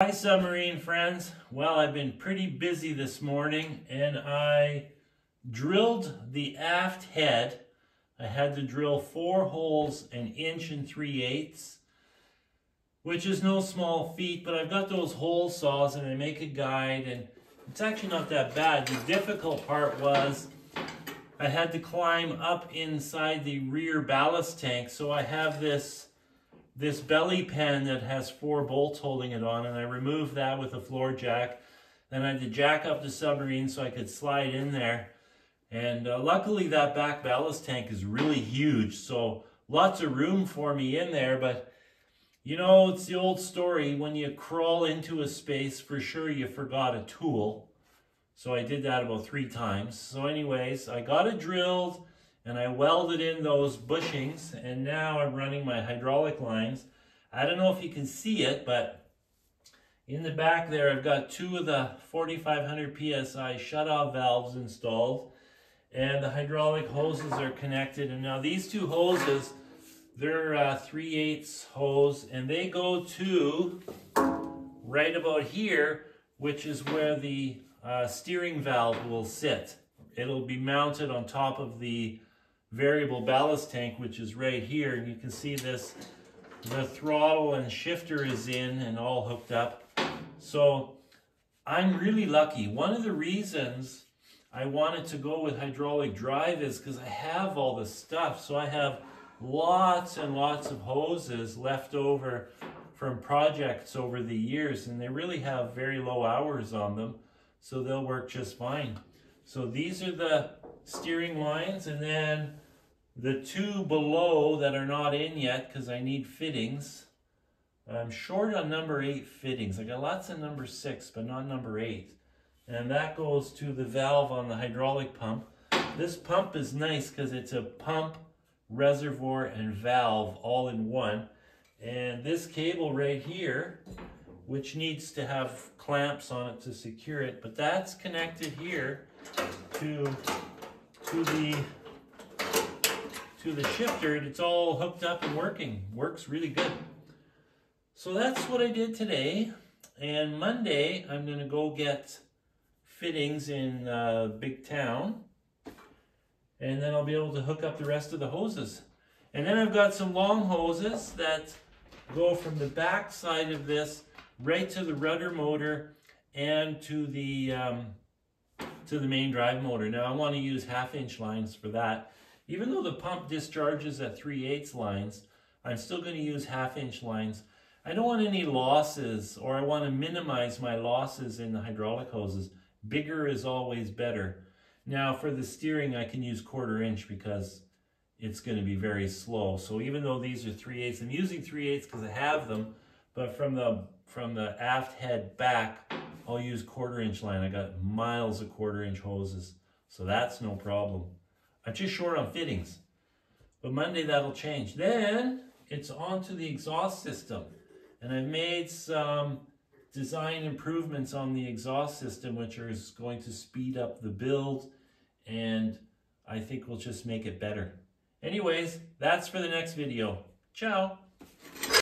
Hi submarine friends. Well, I've been pretty busy this morning and I drilled the aft head. I had to drill four holes an inch and three eighths, which is no small feat, but I've got those hole saws and I make a guide and it's actually not that bad. The difficult part was I had to climb up inside the rear ballast tank. So I have this this belly pan that has four bolts holding it on and I removed that with a floor jack. Then I had to jack up the submarine so I could slide in there. And uh, luckily that back ballast tank is really huge, so lots of room for me in there, but you know, it's the old story, when you crawl into a space, for sure you forgot a tool. So I did that about three times. So anyways, I got it drilled, and I welded in those bushings and now I'm running my hydraulic lines. I don't know if you can see it, but in the back there I've got two of the 4500 PSI shutoff valves installed and the hydraulic hoses are connected and now these two hoses they're uh, 3 8 hose and they go to right about here which is where the uh, steering valve will sit. It'll be mounted on top of the variable ballast tank, which is right here. And you can see this, the throttle and shifter is in and all hooked up. So I'm really lucky. One of the reasons I wanted to go with hydraulic drive is because I have all the stuff. So I have lots and lots of hoses left over from projects over the years and they really have very low hours on them so they'll work just fine. So these are the steering lines and then the two below that are not in yet because I need fittings. I'm short on number eight fittings. I got lots of number six, but not number eight. And that goes to the valve on the hydraulic pump. This pump is nice because it's a pump, reservoir, and valve all in one. And this cable right here, which needs to have clamps on it to secure it, but that's connected here to, to the to the shifter and it's all hooked up and working. Works really good. So that's what I did today. And Monday, I'm going to go get fittings in uh, Big Town. And then I'll be able to hook up the rest of the hoses. And then I've got some long hoses that go from the back side of this right to the rudder motor and to the um, to the main drive motor. Now I want to use half inch lines for that. Even though the pump discharges at 3 8 lines, I'm still going to use half inch lines. I don't want any losses or I want to minimize my losses in the hydraulic hoses. Bigger is always better. Now for the steering I can use quarter inch because it's going to be very slow. So even though these are 3 8 I'm using 3 8 because I have them, but from the from the aft head back, I'll use quarter inch line. I got miles of quarter inch hoses, so that's no problem. I'm just short on fittings. But Monday that'll change. Then it's on to the exhaust system. And I've made some design improvements on the exhaust system, which is going to speed up the build and I think will just make it better. Anyways, that's for the next video. Ciao.